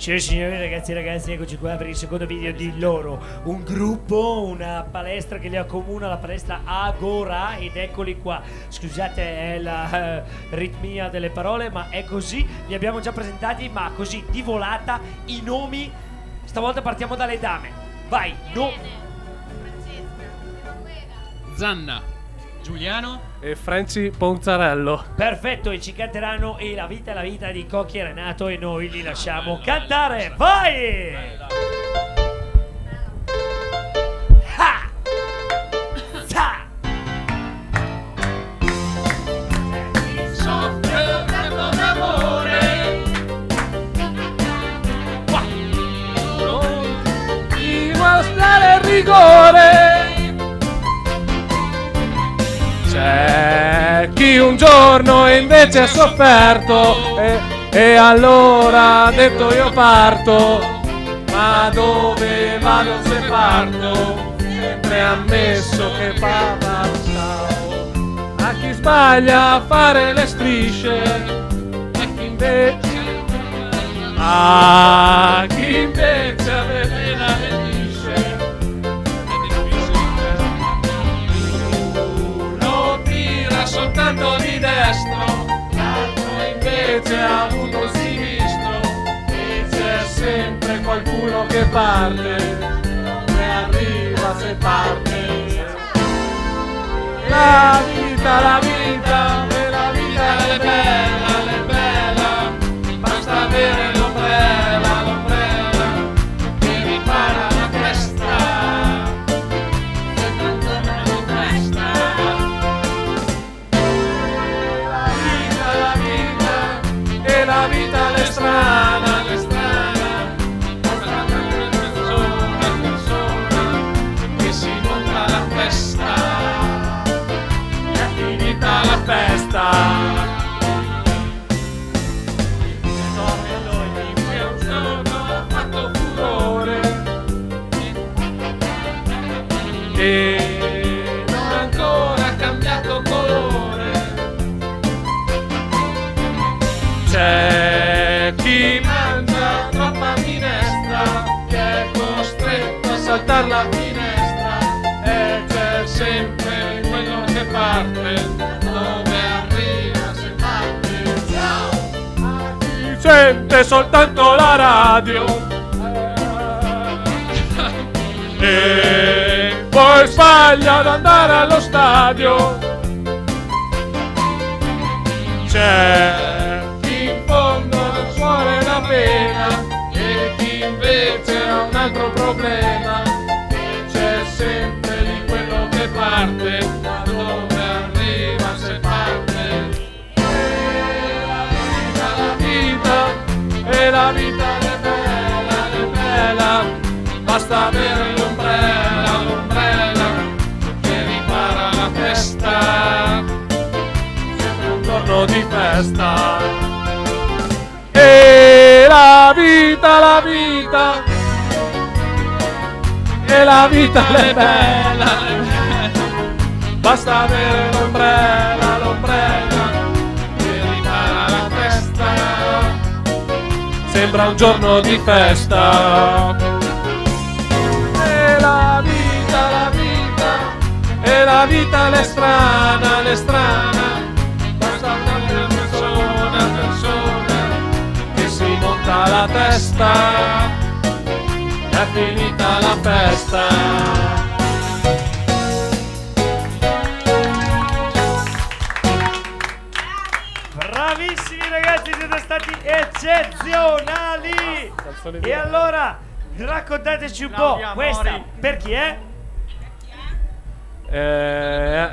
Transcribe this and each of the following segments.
Sì, signori, ragazzi e ragazzi, eccoci qua per il secondo video di loro. Un gruppo, una palestra che li accomuna, la palestra Agora, ed eccoli qua. Scusate è la eh, ritmia delle parole, ma è così. Li abbiamo già presentati, ma così di volata i nomi. Stavolta partiamo dalle dame. Vai, no. Zanna, Giuliano, E Franci Ponzarello. Perfetto, e ci canteranno E la vita è la vita di Cocchi e Renato e noi li lasciamo cantare. Vai! Ha! C'è chi un giorno invece ha sofferto e, e allora ha detto io parto. Ma dove vado se parto? Sempre ammesso che parla ciao. A chi sbaglia a fare le strisce e chi invece a chi invece parte e arriva se parte. La vita, la vita, festa. E non ha ancora cambiato colore. C'è chi mangia troppa minestra che è costretto a saltare la finestra e c'è sempre quello che parte sente soltanto la radio e poi sbaglia ad andare allo stadio. C'è chi in fondo non suole la pena e chi invece ha un altro problema. Basta avere l'ombrella, l'ombrella che ripara la testa sempre un giorno di festa. E la vita, la vita, e la vita è bella, è bella. Basta avere l'ombrella, l'ombrella che ripara la testa. Sembra un giorno di festa. E la vita l'è strana, l'è strana. Basta una persona, persona che si monta la testa. È finita la festa. Bravissimi ragazzi, siete stati eccezionali! E allora, raccontateci un po', questa per chi è? Eh,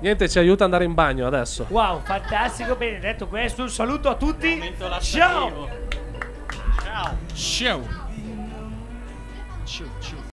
niente, ci aiuta ad andare in bagno adesso. Wow, fantastico, bene detto questo, un saluto a tutti. Ciao! Ciao. Ciao. Ciao, ciao.